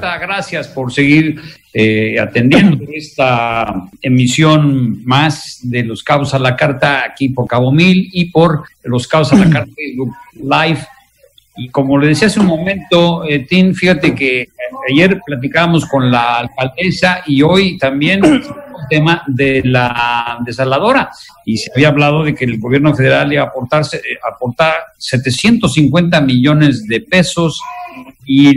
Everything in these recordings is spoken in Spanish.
Gracias por seguir eh, atendiendo esta emisión más de Los Cabos a la Carta aquí por Cabo Mil y por Los Cabos a la Carta Live. Y como le decía hace un momento, eh, Tim, fíjate que ayer platicábamos con la alcaldesa y hoy también el tema de la desaladora y se había hablado de que el gobierno federal iba a aportar, eh, aportar 750 millones de pesos y,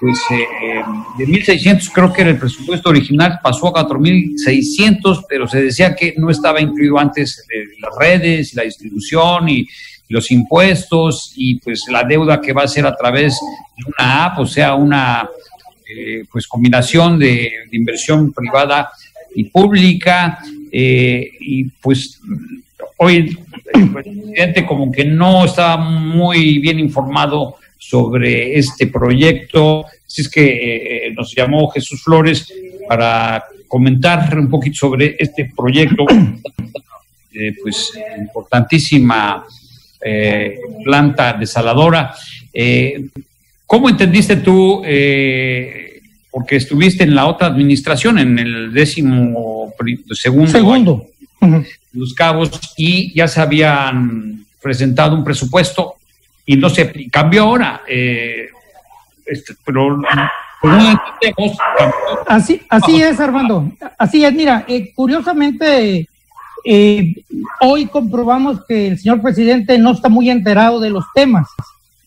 pues eh, de 1.600 creo que era el presupuesto original, pasó a 4.600, pero se decía que no estaba incluido antes las redes, la distribución y los impuestos y pues la deuda que va a ser a través de una app, o sea, una eh, pues combinación de, inversión privada y pública eh, y pues hoy el presidente como que no está muy bien informado sobre este proyecto, así es que eh, nos llamó Jesús Flores para comentar un poquito sobre este proyecto, pues importantísima eh, planta desaladora. Eh, ¿Cómo entendiste tú, eh, porque estuviste en la otra administración, en el décimo segundo, segundo. Los Cabos, y ya se habían presentado un presupuesto y no se cambió ahora? Este, pero Así, así es, Armando. Así es, mira, curiosamente eh, hoy comprobamos que el señor presidente no está muy enterado de los temas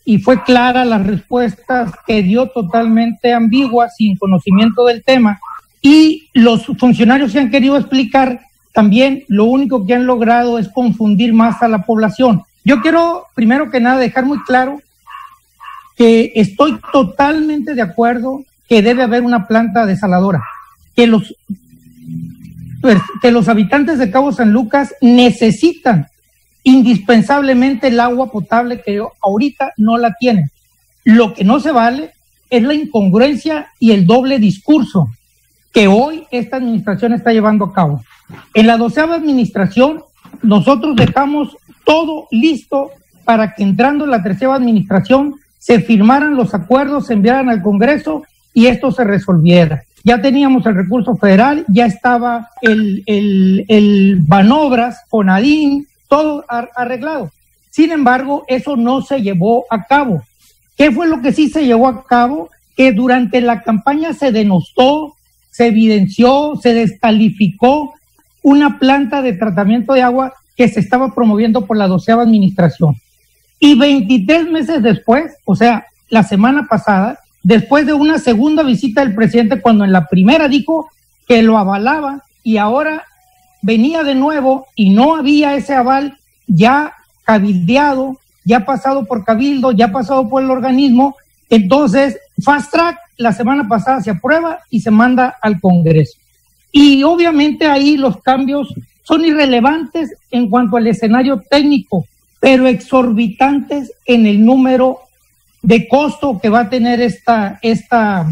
y fue clara las respuestas que dio totalmente ambiguas, sin conocimiento del tema. Y los funcionarios que han querido explicar también lo único que han logrado es confundir más a la población. Yo quiero, primero que nada, dejar muy claro que estoy totalmente de acuerdo que debe haber una planta desaladora, que los pues, que los habitantes de Cabo San Lucas necesitan indispensablemente el agua potable que ahorita no la tienen. Lo que no se vale es la incongruencia y el doble discurso que hoy esta administración está llevando a cabo. En la doceava administración, nosotros dejamos todo listo para que entrando en la tercera administración se firmaran los acuerdos, se enviaran al Congreso y esto se resolviera ya teníamos el recurso federal, ya estaba el, el, el Banobras, Conadín, todo arreglado. Sin embargo, eso no se llevó a cabo. ¿Qué fue lo que sí se llevó a cabo? Que durante la campaña se denostó, se evidenció, se descalificó una planta de tratamiento de agua que se estaba promoviendo por la doceava administración. Y 23 meses después, o sea, la semana pasada, después de una segunda visita del presidente cuando en la primera dijo que lo avalaba y ahora venía de nuevo y no había ese aval ya cabildeado, ya pasado por cabildo, ya pasado por el organismo. Entonces, fast track, la semana pasada se aprueba y se manda al Congreso. Y obviamente ahí los cambios son irrelevantes en cuanto al escenario técnico, pero exorbitantes en el número de costo que va a tener esta, esta,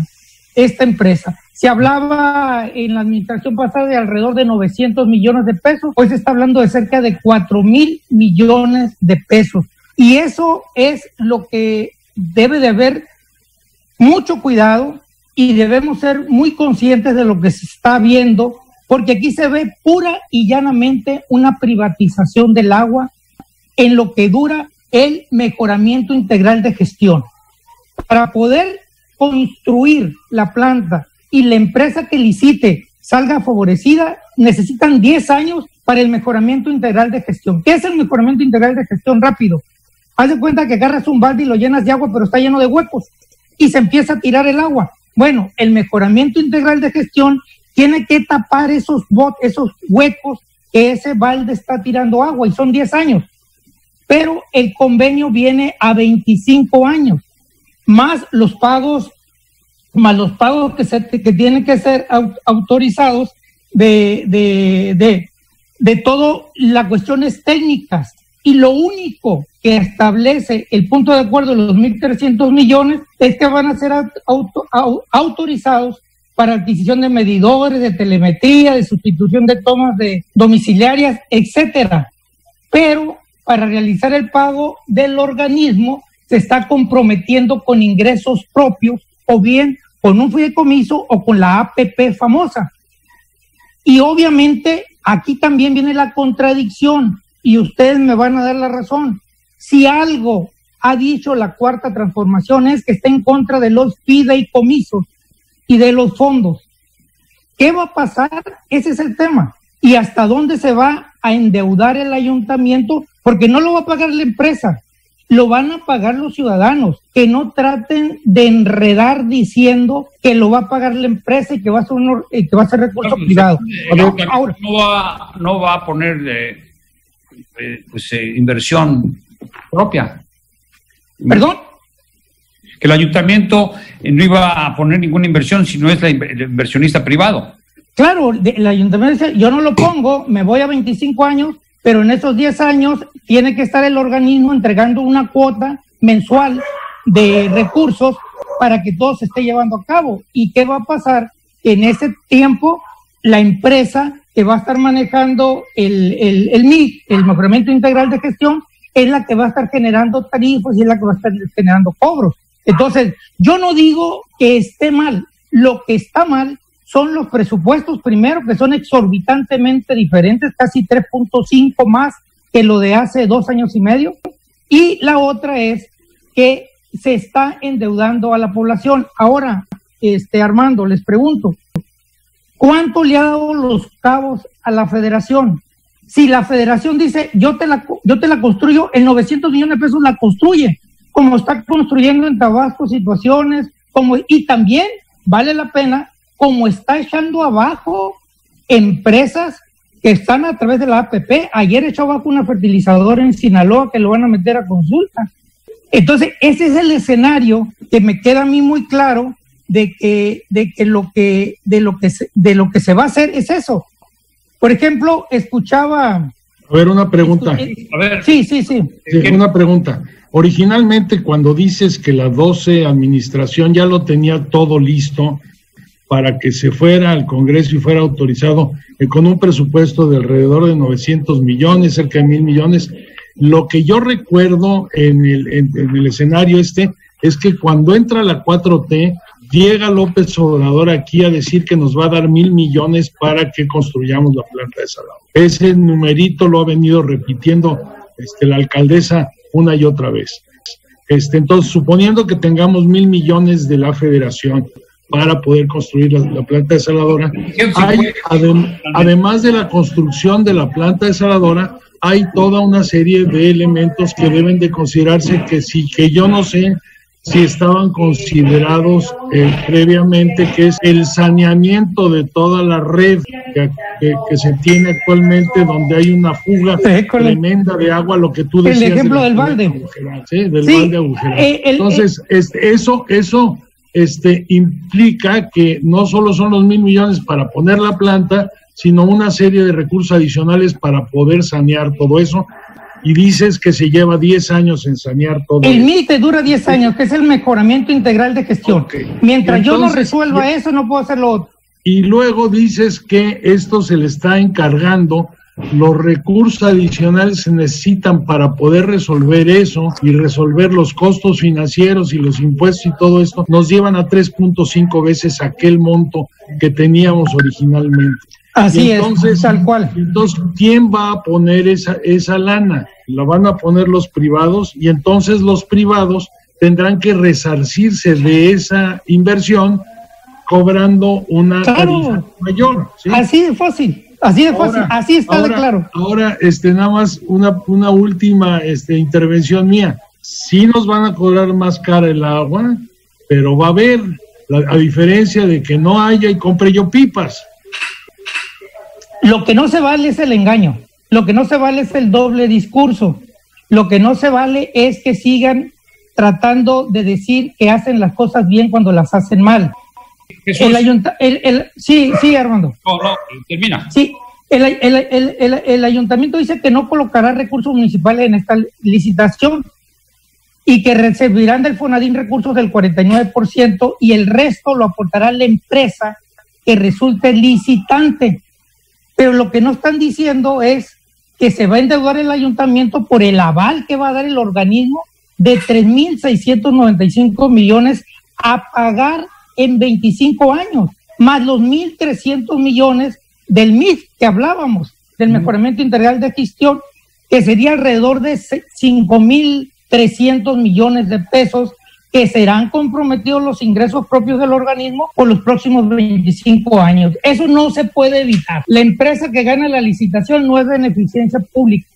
esta empresa. Se hablaba en la administración pasada de alrededor de 900 millones de pesos, hoy se está hablando de cerca de 4 mil millones de pesos. Y eso es lo que debe de haber mucho cuidado y debemos ser muy conscientes de lo que se está viendo, porque aquí se ve pura y llanamente una privatización del agua en lo que dura el mejoramiento integral de gestión. Para poder construir la planta y la empresa que licite salga favorecida, necesitan 10 años para el mejoramiento integral de gestión. ¿Qué es el mejoramiento integral de gestión rápido? Haz de cuenta que agarras un balde y lo llenas de agua, pero está lleno de huecos y se empieza a tirar el agua. Bueno, el mejoramiento integral de gestión tiene que tapar esos, bot, esos huecos que ese balde está tirando agua y son 10 años pero el convenio viene a 25 años, más los pagos, más los pagos que, se, que tienen que ser autorizados de, de, de, de todas las cuestiones técnicas. Y lo único que establece el punto de acuerdo de los 1.300 millones es que van a ser autorizados para adquisición de medidores, de telemetría, de sustitución de tomas de domiciliarias, etcétera. Pero para realizar el pago del organismo se está comprometiendo con ingresos propios o bien con un fideicomiso o con la APP famosa. Y obviamente aquí también viene la contradicción y ustedes me van a dar la razón. Si algo ha dicho la cuarta transformación es que está en contra de los fideicomisos y de los fondos. ¿Qué va a pasar? Ese es el tema. ¿Y hasta dónde se va a endeudar el ayuntamiento? Porque no lo va a pagar la empresa, lo van a pagar los ciudadanos. Que no traten de enredar diciendo que lo va a pagar la empresa y que va a ser, un, eh, que va a ser recurso privado. ahora, no, va, no va a poner eh, eh, pues, inversión propia. ¿Perdón? Que el ayuntamiento no iba a poner ninguna inversión si no es el inversionista privado. Claro, el ayuntamiento dice, yo no lo pongo, me voy a 25 años, pero en esos 10 años tiene que estar el organismo entregando una cuota mensual de recursos para que todo se esté llevando a cabo. ¿Y qué va a pasar? En ese tiempo, la empresa que va a estar manejando el, el, el MIG, el Mejoramiento Integral de Gestión, es la que va a estar generando tarifas y es la que va a estar generando cobros. Entonces, yo no digo que esté mal, lo que está mal son los presupuestos primero, que son exorbitantemente diferentes, casi 3.5 más que lo de hace dos años y medio. Y la otra es que se está endeudando a la población. Ahora, este Armando, les pregunto, ¿cuánto le ha dado los cabos a la federación? Si la federación dice, yo te la, yo te la construyo, en 900 millones de pesos la construye, como está construyendo en Tabasco situaciones, como, y también vale la pena como está echando abajo empresas que están a través de la APP. Ayer echó abajo una fertilizadora en Sinaloa que lo van a meter a consulta. Entonces, ese es el escenario que me queda a mí muy claro de que, de que lo que, de lo que se, de lo que se va a hacer es eso. Por ejemplo, escuchaba. A ver, una pregunta. a ver. Sí, sí, sí. Una pregunta. Originalmente, cuando dices que la 12 administración ya lo tenía todo listo, para que se fuera al Congreso y fuera autorizado eh, con un presupuesto de alrededor de 900 millones, cerca de mil millones. Lo que yo recuerdo en el, en, el escenario este es que cuando entra la 4T, llega López Obrador aquí a decir que nos va a dar mil millones para que construyamos la planta de salado. Ese numerito lo ha venido repitiendo este, la alcaldesa una y otra vez. Este, entonces, suponiendo que tengamos mil millones de la federación, para poder construir la, planta desaladora. Hay, además de la construcción de la planta desaladora, hay toda una serie de elementos que deben de considerarse que sí, que yo no sé si estaban considerados eh, previamente, que es el saneamiento de toda la red que, se tiene actualmente, donde hay una fuga tremenda de agua, lo que tú decías. El ejemplo del balde. Sí, del balde agujerado. Eh, Entonces, este, eso, eso este, implica que no solo son los mil millones para poner la planta, sino una serie de recursos adicionales para poder sanear todo eso. Y dices que se lleva 10 años en sanear todo El MITE dura 10 años, que es el mejoramiento integral de gestión. Mientras yo no resuelva eso, no puedo hacerlo otro. Y luego dices que esto se le está encargando los recursos adicionales se necesitan para poder resolver eso y resolver los costos financieros y los impuestos y todo esto, nos llevan a 3.5 veces aquel monto que teníamos originalmente. Así es, tal cual. Entonces, ¿quién va a poner esa, esa lana? La van a poner los privados y entonces los privados tendrán que resarcirse de esa inversión cobrando una tarifa mayor. Así de fácil. Así de fácil, así está de claro. Ahora, este, nada más una, una última este, intervención mía. Sí nos van a cobrar más cara el agua, pero va a haber, a diferencia de que no haya y compre yo pipas. Lo que no se vale es el engaño, lo que no se vale es el doble discurso, lo que no se vale es que sigan tratando de decir que hacen las cosas bien cuando las hacen mal. El, el, sí, sí, Armando. No, no, termina. Sí, el, ayuntamiento dice que no colocará recursos municipales en esta licitación y que recibirán del Fonadín recursos del 49% y el resto lo aportará la empresa que resulte licitante. Pero lo que no están diciendo es que se va a endeudar el ayuntamiento por el aval que va a dar el organismo de 3.695 millones a pagar en 25 años, más los 1.300 millones del MIF que hablábamos, del mejoramiento integral de gestión, que sería alrededor de 5.300 millones de pesos que serán comprometidos los ingresos propios del organismo por los próximos 25 años. Eso no se puede evitar. La empresa que gana la licitación no es beneficencia pública.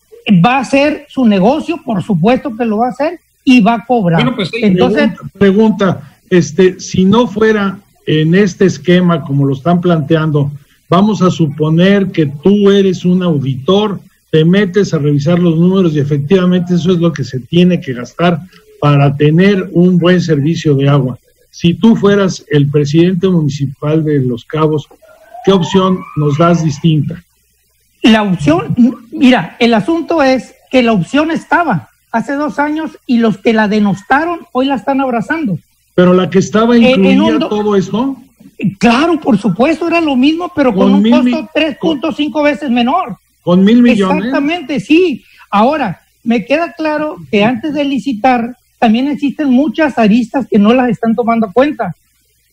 Va a hacer su negocio, por supuesto que lo va a hacer, y va a cobrar. Bueno, pues Entonces, pregunta, este, si no fuera en este esquema como lo están planteando, vamos a suponer que tú eres un auditor, te metes a revisar los números y efectivamente eso es lo que se tiene que gastar para tener un buen servicio de agua. Si tú fueras el presidente municipal de Los Cabos, ¿qué opción nos das distinta? La opción, mira, el asunto es que la opción estaba hace dos años y los que la denostaron hoy la están abrazando. Pero la que estaba incluida todo esto. Claro, por supuesto, era lo mismo, pero con, un costo 3.5 veces menor. Con mil millones. Exactamente, sí. Ahora, me queda claro que antes de licitar, también existen muchas aristas que no las están tomando cuenta,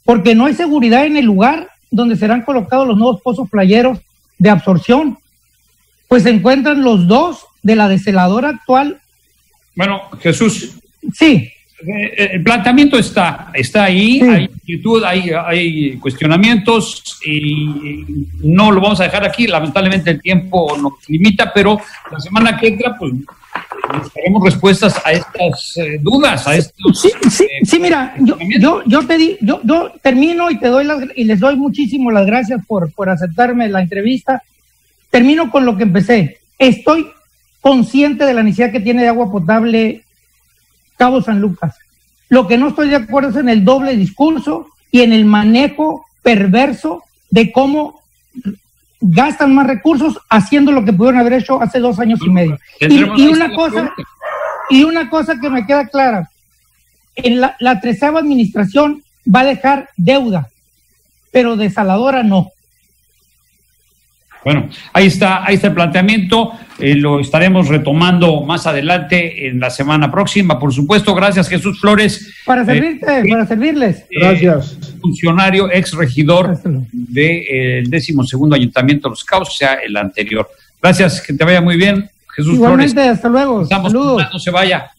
porque no hay seguridad en el lugar donde serán colocados los nuevos pozos playeros de absorción. Pues se encuentran los dos de la deseladora actual. Bueno, Jesús. Sí. Eh, el planteamiento está, está ahí, hay inquietud, hay, hay cuestionamientos y no lo vamos a dejar aquí, lamentablemente el tiempo nos limita, pero la semana que entra, pues buscaremos respuestas a estas eh, dudas, a estos... Sí, sí, sí mira, yo, yo, yo, te di, yo, yo termino y te doy las, y les doy muchísimo las gracias por, por aceptarme la entrevista. Termino con lo que empecé. Estoy consciente de la necesidad que tiene de agua potable Cabo San Lucas. Lo que no estoy de acuerdo es en el doble discurso y en el manejo perverso de cómo gastan más recursos haciendo lo que pudieron haber hecho hace dos años y medio. Y, una cosa, y una cosa que me queda clara, en la, la administración va a dejar deuda, pero desaladora no. Bueno, ahí está, ahí está el planteamiento. Eh, lo estaremos retomando más adelante en la semana próxima, por supuesto. Gracias, Jesús Flores. Para eh, servirte, para servirles. Eh, Gracias. funcionario, ex regidor del décimo segundo Ayuntamiento de Los Cabos, o sea, el anterior. Gracias, que te vaya muy bien, Jesús Igualmente, hasta luego. Saludos. No se vaya.